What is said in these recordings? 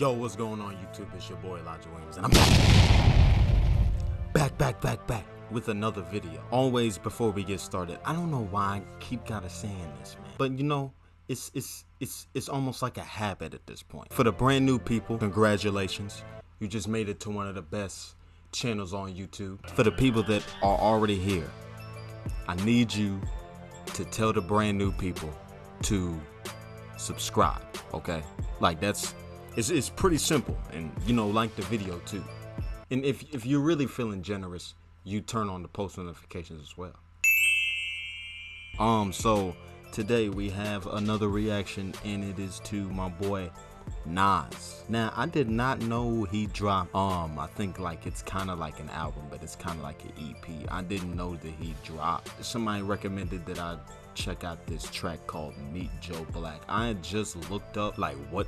Yo, what's going on YouTube? It's your boy Elijah Williams, and I'm back, back, back, back, back with another video. Always before we get started, I don't know why I keep gotta saying this, man, but you know, it's it's it's it's almost like a habit at this point. For the brand new people, congratulations, you just made it to one of the best channels on YouTube. For the people that are already here, I need you to tell the brand new people to subscribe, okay? Like that's it's, it's pretty simple and you know like the video too and if, if you're really feeling generous you turn on the post notifications as well um so today we have another reaction and it is to my boy Nas. Now I did not know he dropped um I think like it's kind of like an album but it's kind of like an EP. I didn't know that he dropped. Somebody recommended that I check out this track called Meet Joe Black. I just looked up like what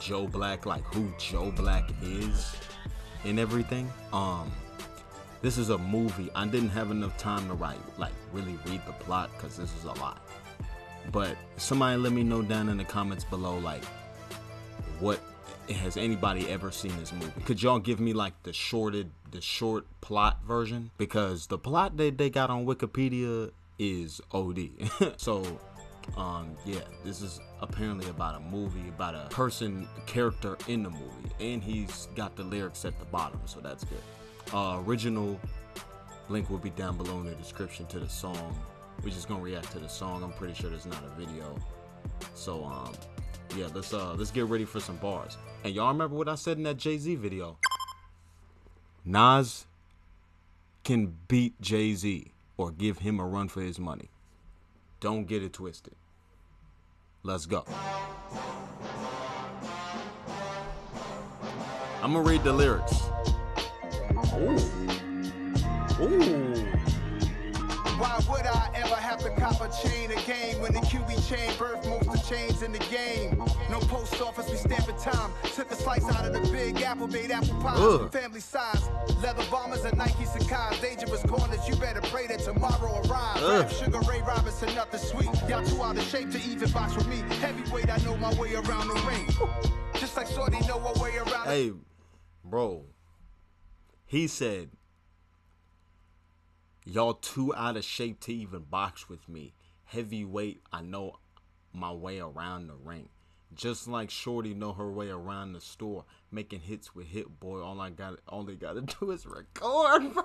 Joe Black, like who Joe Black is and everything. Um this is a movie. I didn't have enough time to write like really read the plot cuz this is a lot. But somebody let me know down in the comments below like what has anybody ever seen this movie? Could y'all give me like the shorted the short plot version? Because the plot that they got on Wikipedia is OD. so um yeah this is apparently about a movie about a person character in the movie and he's got the lyrics at the bottom so that's good. Uh original link will be down below in the description to the song. We're just gonna react to the song. I'm pretty sure there's not a video. So um yeah let's uh let's get ready for some bars. And y'all remember what i said in that jay-z video? Nas can beat jay-z or give him a run for his money don't get it twisted. Let's go. I'm gonna read the lyrics. Ooh. Ooh. Why would I ever cop a chain a game when the QB chain birth most of chains in the game? No post office, we stamp stamping time. Took a slice out of the big apple, made apple pie. Ugh. Family size, leather bombers and Nike Sacai's. Dangerous corners, you better pray that tomorrow arrives. Ugh. Sugar Ray Robinson, nothing sweet. Y'all too out of shape to even box with me. Heavyweight, I know my way around the ring. Just like Shorty know her way around. Hey, bro. He said, Y'all too out of shape to even box with me. Heavyweight, I know my way around the ring. Just like Shorty know her way around the store, making hits with Hit Boy. All I got, all they gotta do is record, bro.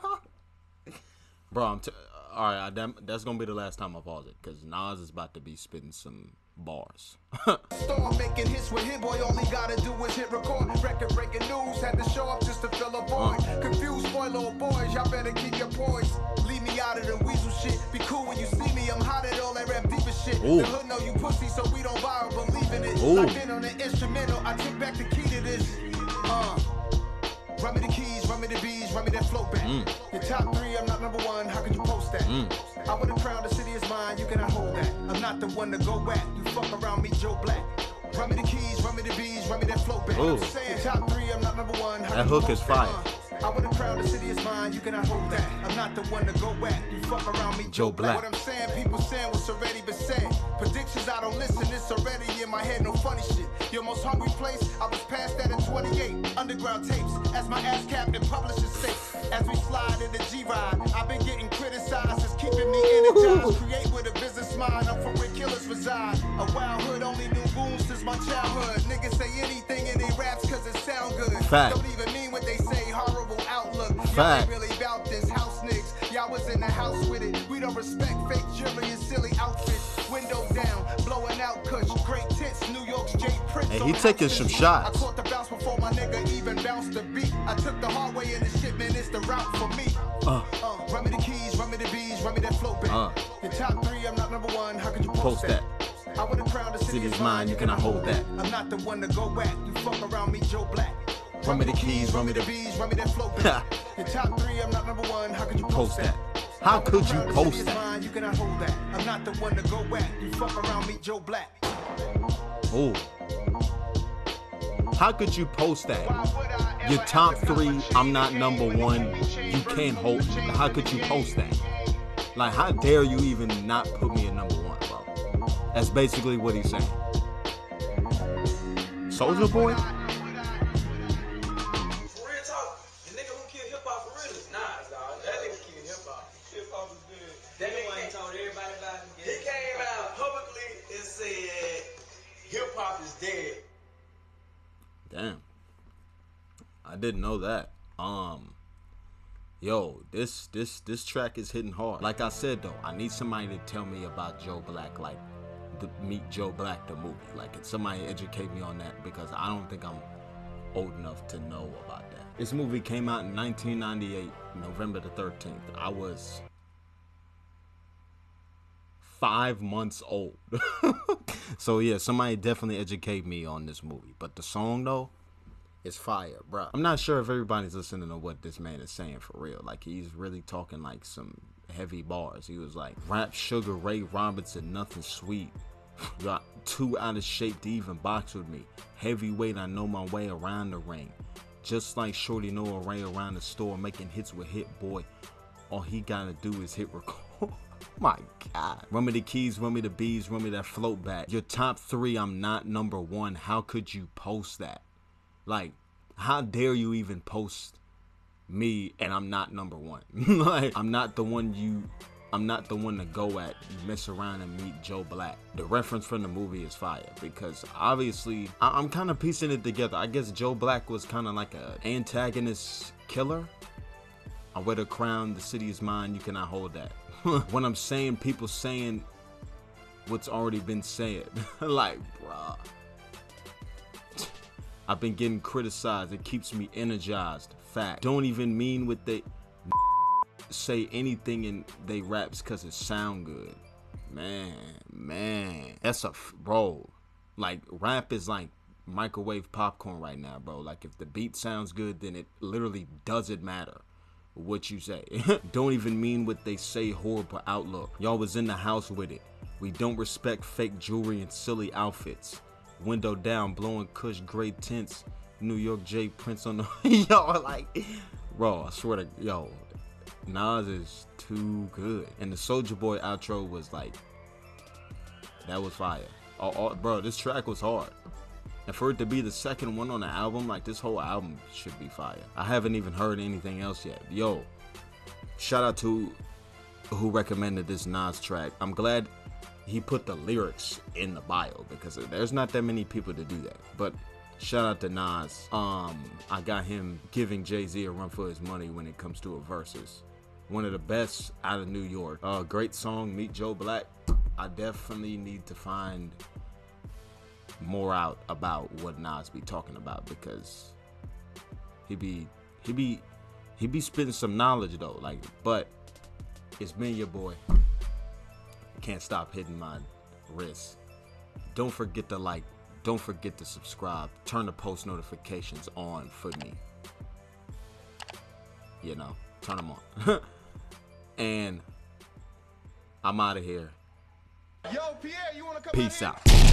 Bro, I'm t- all right. I, that, that's gonna be the last time I pause it, cause Nas is about to be spitting some bars. Storm making hits with hit boy, all he gotta do is hit record. Record breaking news, had to show up just to fill a void. Confused boy, little boys, y'all better keep your poise. Shit. Ooh. The hood know you pussy, so we don't buy or believe in it. Ooh. I've been on the instrumental, I took back the key to this. Uh. Run me the keys, run me the bees, run me that flow back. Mm. Your top three, I'm not number one, how can you post that? Mm. I would have crowned the city is mine, you cannot hold that. I'm not the one to go at. You fuck around me, Joe Black. Run me the keys, run me the bees, run me that flow back. Ooh. Saying top three, I'm not number one. How That hook is post that? Uh, fire. I would have crowned the city is mine, you cannot hold that. I'm not the one to go at. You fuck around me, Joe Black. What I'm saying, people saying what's already been said. Predictions, I don't listen, it's already in my head, no funny shit. Your most hungry place, I was past that at 28. Underground tapes, as my ass captain publishes safe. As we slide in the G-Ride, I've been getting criticized, it's keeping me energized. Create with a business mind, I'm from where killers reside. A wild hood, only knew goons since my childhood. Niggas say anything in they raps cause it sound good. Fact. Don't even Fact. really about this house niggas. Y'all was in the house with it. We don't respect fake jewelry and silly outfits. Window down, blowing out kush. Great tits, New York's J. Prince. On he taking some shots. I caught the bounce before my nigga even bounced the beat. I took the hard way in the shit, man. It's the route for me. Uh. Uh, run me the keys, run me the bees, run me that flow back. Uh. Your top three, I'm not number one. How could you post, Post that? I would have crowned the city is mine, you cannot hold that. I'm not the one to go at. You fuck around me, Joe Black. Run me the keys, run me the- bees, run me that flow. Your top three, I'm not number one. How could you Post that. How could you post that? You cannot hold that. I'm not the one to go at. You fuck around me, Joe Black. Ooh. How could you post that? Your top to cop a three, I'm not number one. You can't hold. chains How could you post that? Like, how dare you even not put me at number one, bro? That's basically what he's saying. Soldier Boy? Damn. I didn't know that. Um Yo, this this this track is hitting hard. Like I said though, I need somebody to tell me about Joe Black, like the Meet Joe Black the movie. Like can somebody educate me on that because I don't think I'm old enough to know about that. This movie came out in 1998, November the 13th. I was five months old. so yeah, somebody definitely educate me on this movie. But the song though, is fire, bro. I'm not sure if everybody's listening to what this man is saying for real. Like he's really talking like some heavy bars. He was like, "Rap Sugar Ray Robinson, nothing sweet." Got too out of shape to even box with me. Heavyweight, I know my way around the ring. Just like Shorty know a ray around the store, making hits with Hit Boy. All he gotta do is hit record. My God. Run me the keys, run me the bees, run me that float back. Your top three, I'm not number one. How could you post that? Like, how dare you even post me and I'm not number one? like, I'm not the one you. I'm not the one to go at. You mess around and meet Joe Black. The reference from the movie is fire because obviously I- am kind of piecing it together. I guess Joe Black was kind of like a antagonist killer. I wear the crown, the city is mine, you cannot hold that. when I'm saying people saying what's already been said, like, bruh. I've been getting criticized. It keeps me energized. Fact. Don't even mean what they say anything in they raps because it sound good. Man, man, that's a bro. Like rap is like microwave popcorn right now, bro. Like if the beat sounds good, then it literally doesn't matter what you say. don't even mean what they say. Horrible outlook. Y'all was in the house with it. We don't respect fake jewelry and silly outfits window down, blowing Kush gray tints. New York J Prince on the yo like, bro. I swear to yo, Nas is too good. And the Soldier Boy outro was like, that was fire. Oh, oh, bro, this track was hard. And for it to be the second one on the album, like this whole album should be fire. I haven't even heard anything else yet. Yo, shout out to who recommended this Nas track. I'm glad he put the lyrics in the bio because there's not that many people to do that. But shout out to Nas. Um, I got him giving Jay Z a run for his money when it comes to a verses. One of the best out of New York. Uh, great song, Meet Joe Black. I definitely need to find more out about what Nas be talking about because he be he be he be spitting some knowledge though. Like, but it's been your boy. Can't stop hitting my wrist. Don't forget to like. Don't forget to subscribe. Turn the post notifications on for me. You know, turn them on. and I'm out of here. Yo, Pierre, you wanna come Peace out. out.